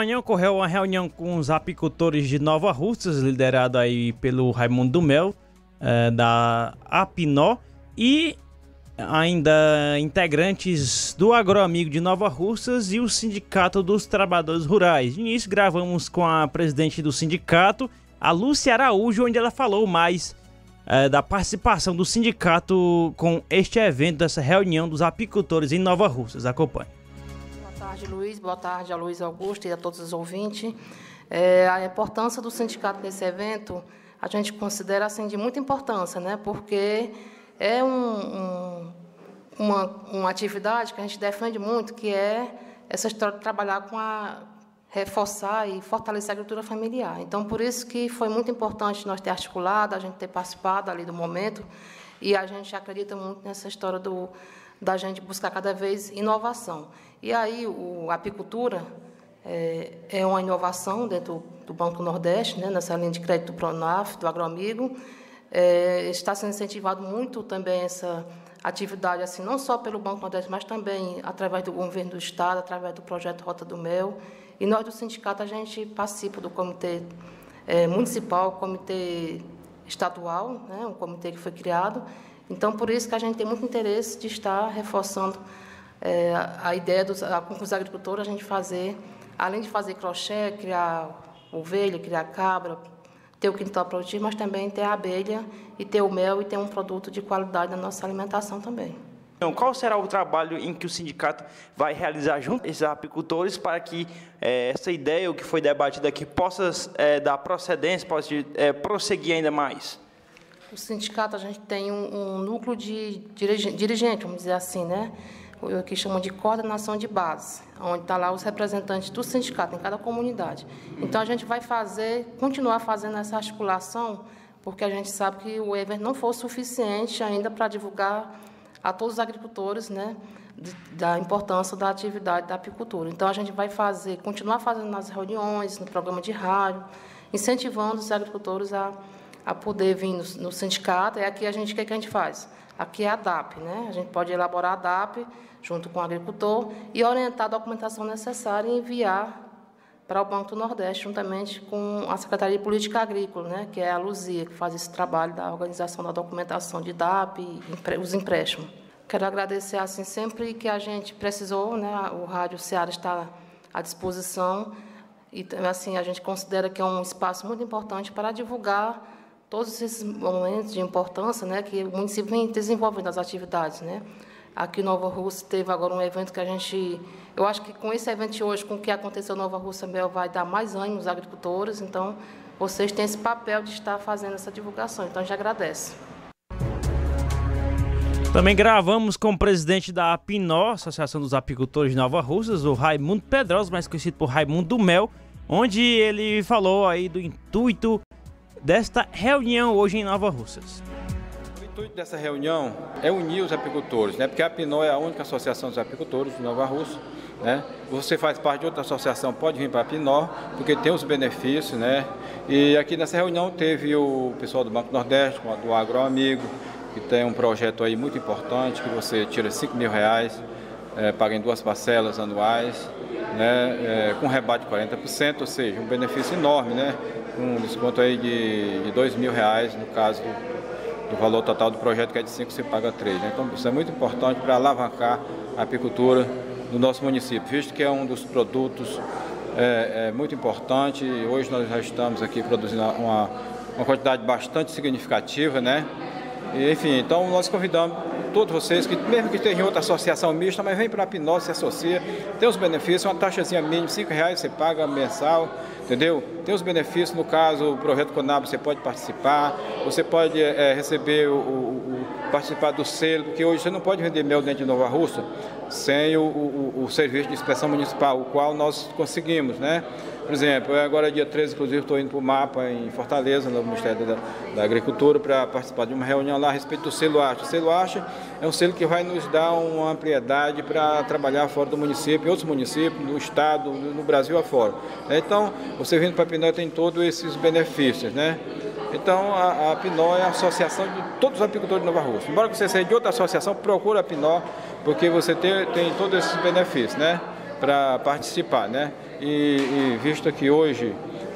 Amanhã ocorreu uma reunião com os apicultores de Nova Russas, liderado aí pelo Raimundo do Mel, é, da Apinó, e ainda integrantes do Agroamigo de Nova Russas e o Sindicato dos Trabalhadores Rurais. De início, gravamos com a presidente do sindicato, a Lúcia Araújo, onde ela falou mais é, da participação do sindicato com este evento, dessa reunião dos apicultores em Nova Russas. Acompanhe. Tarde, Luiz. Boa tarde a Luiz Augusto e a todos os ouvintes. É, a importância do sindicato nesse evento, a gente considera assim de muita importância, né? Porque é um, um, uma, uma atividade que a gente defende muito, que é essa história de trabalhar com a reforçar e fortalecer a agricultura familiar. Então, por isso que foi muito importante nós ter articulado, a gente ter participado ali do momento, e a gente acredita muito nessa história do, da gente buscar cada vez inovação. E aí, o, a apicultura é, é uma inovação dentro do Banco Nordeste, né, nessa linha de crédito do Pronaf, do Agroamigo, é, está sendo incentivado muito também essa atividade, assim, não só pelo Banco Nordeste, mas também através do governo do Estado, através do projeto Rota do Mel. E nós do sindicato, a gente participa do comitê é, municipal, comitê estadual, né, um comitê que foi criado. Então, por isso que a gente tem muito interesse de estar reforçando é, a ideia dos, com os agricultores, a gente fazer, além de fazer crochê, criar ovelha, criar cabra, ter o quintal produtivo, mas também ter a abelha e ter o mel e ter um produto de qualidade na nossa alimentação também. Então, qual será o trabalho em que o sindicato vai realizar junto esses apicultores para que é, essa ideia, o que foi debatido aqui, possa é, dar procedência, possa é, prosseguir ainda mais? O sindicato, a gente tem um, um núcleo de dirigente, vamos dizer assim, né? o que chamam de coordenação de base, onde está lá os representantes do sindicato em cada comunidade. Então a gente vai fazer, continuar fazendo essa articulação, porque a gente sabe que o evento não foi suficiente ainda para divulgar a todos os agricultores, né, da importância da atividade da apicultura. Então a gente vai fazer, continuar fazendo nas reuniões, no programa de rádio, incentivando os agricultores a, a poder vir no, no sindicato. E aqui a gente, o que, é que a gente faz? Aqui é a DAP, né? A gente pode elaborar a DAP junto com o agricultor, e orientar a documentação necessária e enviar para o Banco do Nordeste, juntamente com a Secretaria de Política Agrícola, né, que é a Luzia, que faz esse trabalho da organização da documentação de DAP e os empréstimos. Quero agradecer assim sempre que a gente precisou, né, o Rádio Ceará está à disposição e assim a gente considera que é um espaço muito importante para divulgar todos esses momentos de importância, né, que o município vem desenvolvendo as atividades, né. Aqui em Nova Rússia teve agora um evento que a gente. Eu acho que com esse evento hoje, com o que aconteceu em Nova Rússia, Mel vai dar mais ânimo aos agricultores. Então, vocês têm esse papel de estar fazendo essa divulgação. Então, a gente agradece. Também gravamos com o presidente da APINO, Associação dos Apicultores de Nova Russas, o Raimundo Pedrosa, mais conhecido por Raimundo do Mel, onde ele falou aí do intuito desta reunião hoje em Nova Russas intuito dessa reunião é unir os apicultores, né? porque a PINO é a única associação dos apicultores de Nova Rússia. Né? Você faz parte de outra associação, pode vir para a PINO, porque tem os benefícios. Né? E aqui nessa reunião teve o pessoal do Banco Nordeste, do Agroamigo, que tem um projeto aí muito importante, que você tira 5 mil reais, é, paga em duas parcelas anuais, né? É, com rebate de 40%, ou seja, um benefício enorme, né? Com um desconto aí de, de 2 mil reais, no caso do do valor total do projeto, que é de 5, você paga 3. Né? Então, isso é muito importante para alavancar a apicultura do nosso município, visto que é um dos produtos é, é muito importante. Hoje nós já estamos aqui produzindo uma, uma quantidade bastante significativa, né? E, enfim, então nós convidamos todos vocês, que mesmo que estejam em outra associação mista, mas vem para a Pinó, se associa, tem os benefícios, uma taxazinha mínima, R$ reais você paga mensal, entendeu? Tem os benefícios, no caso, o projeto Conab você pode participar, você pode é, receber o, o, o, participar do selo, porque hoje você não pode vender mel dentro de Nova Rússia sem o, o, serviço de inspeção municipal, o qual nós conseguimos, né? Por exemplo, agora dia 13, inclusive, estou indo para o MAPA em Fortaleza, no Ministério da, da Agricultura, para participar de uma reunião lá a respeito do selo ASHA. O selo ASHA é um selo que vai nos dar uma ampliedade para trabalhar fora do município, em outros municípios, no estado, no Brasil afora. Então, você vindo para a Pinó tem todos esses benefícios, né? Então, a, a Pinó é a associação de todos os apicultores de Nova Rússia. Embora você seja de outra associação, procura a Pinó, porque você tem, tem todos esses benefícios, né? Para participar, né? e, e visto que hoje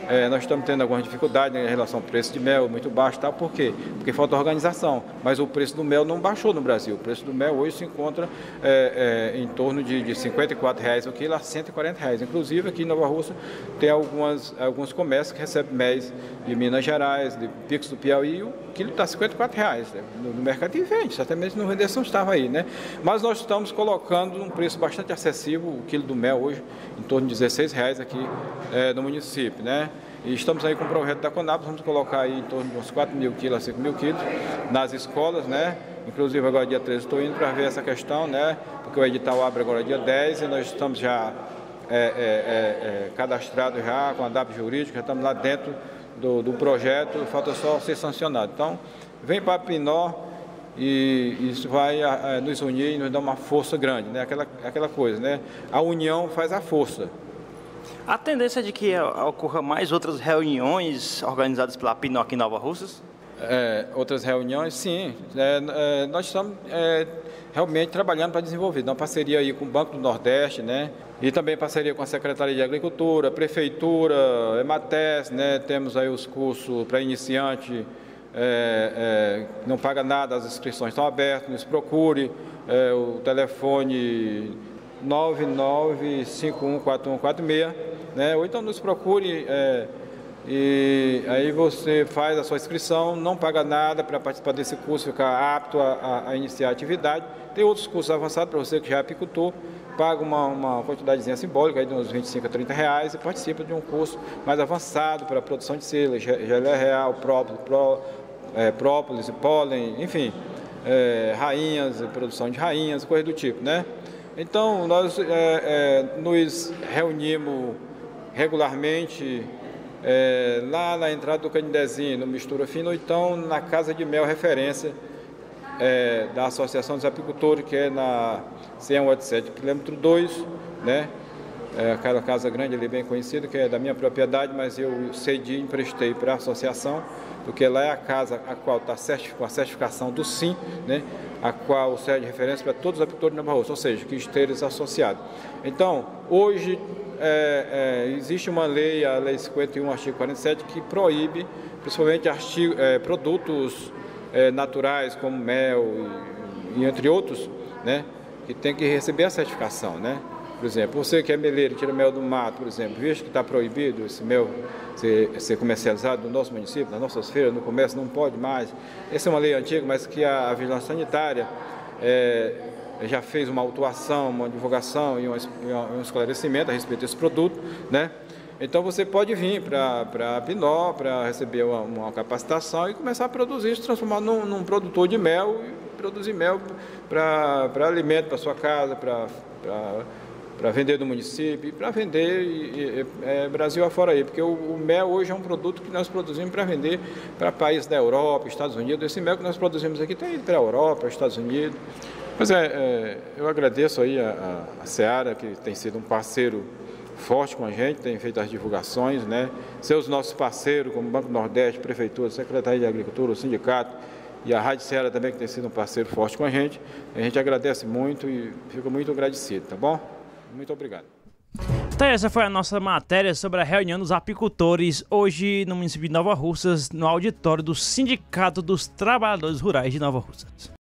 é, nós estamos tendo algumas dificuldades em relação ao preço de mel, muito baixo, tal. por quê? Porque falta organização. Mas o preço do mel não baixou no Brasil. O preço do mel hoje se encontra é, é, em torno de, de 54 reais o quilo a 140 reais. Inclusive aqui em Nova Rússia tem algumas, alguns comércios que recebem mel de Minas Gerais, de Picos do Piauí, e o quilo está 54 reais. Né? No, no, mercado e vende, certamente vender não estava aí, né? Mas nós estamos colocando um preço bastante acessível, o quilo do mel hoje, em torno de 16 reais aqui é, no município, né? E estamos aí com o projeto da Conab, vamos colocar aí em torno de uns 4 mil quilos a 5 mil quilos nas escolas, né? Inclusive agora dia 13 estou indo para ver essa questão, né? Porque o edital abre agora dia 10 e nós estamos já é, é, é, é cadastrados já com a DAP jurídica, já estamos lá dentro do, do projeto, falta só ser sancionado. Então, vem para Pinó e isso vai a, nos unir e nos dar uma força grande, né? Aquela, aquela coisa, né? A união faz a força. A tendência é de que ocorra mais outras reuniões organizadas pela PINOC em Nova Russas? É, outras reuniões, sim. É, é, nós estamos é, realmente trabalhando para desenvolver. Uma parceria aí com o Banco do Nordeste, né? E também parceria com a Secretaria de Agricultura, Prefeitura, Emates, né? Temos aí os cursos para iniciante, é, é, não paga nada, as inscrições estão abertas, nos procure. o telefone 99514146, né? ou então nos procure é, e aí você faz a sua inscrição, não paga nada para participar desse curso, ficar apto a, a, iniciar a atividade. Tem outros cursos avançados para você que já é apicultor, paga uma, uma quantidadezinha simbólica aí de uns 25 a 30 reais e participa de um curso mais avançado para a produção de selo, gelé real, própolis, pró, é, própolis, pólen, enfim, é, rainhas, produção de rainhas, coisa do tipo, né? Então, nós é, é, nos reunimos regularmente é, lá na entrada do Canidezinho, no Mistura Fina, ou então na Casa de Mel Referência é, da Associação dos Apicultores, que é na 187, quilômetro 2, né? É casa grande ali bem conhecida, que é da minha propriedade, mas eu cedi, emprestei para a associação, porque lá é a casa a qual está com a certificação do SIM, né? a qual serve de referência para todos os apicultores de Nova Rússia, ou seja, que esteiros associados. Então, hoje é, é, existe uma lei, a Lei 51, artigo 47, que proíbe, principalmente artigo, é, produtos é, naturais como mel e, e, entre outros, né, que tem que receber a certificação, né? Por exemplo, você que é meleiro, tira mel do mato, por exemplo, visto que está proibido esse mel ser, ser, comercializado no nosso município, nas nossas feiras, no comércio, não pode mais. Essa é uma lei antiga, mas que a, a vigilância sanitária é, já fez uma autuação, uma divulgação e um, um esclarecimento a respeito desse produto, né? Então você pode vir para Pinó para receber uma, uma, capacitação e começar a produzir, se transformar num, num produtor de mel e produzir mel para alimento para sua casa, para para vender do município para vender e, e, é, Brasil afora aí, porque o, o, mel hoje é um produto que nós produzimos para vender para países da Europa, Estados Unidos. Esse mel que nós produzimos aqui tem ido para a Europa, Estados Unidos. Pois é, é, eu agradeço aí a, a, a Seara, que tem sido um parceiro forte com a gente, tem feito as divulgações, né? Seus nossos parceiros, como Banco Nordeste, Prefeitura, Secretaria de Agricultura, o Sindicato, e a Rádio Ceará também, que tem sido um parceiro forte com a gente. A gente agradece muito e fica muito agradecido, tá bom? Muito obrigado. Então essa foi a nossa matéria sobre a reunião dos apicultores hoje no município de Nova Russas, no auditório do Sindicato dos Trabalhadores Rurais de Nova Russas.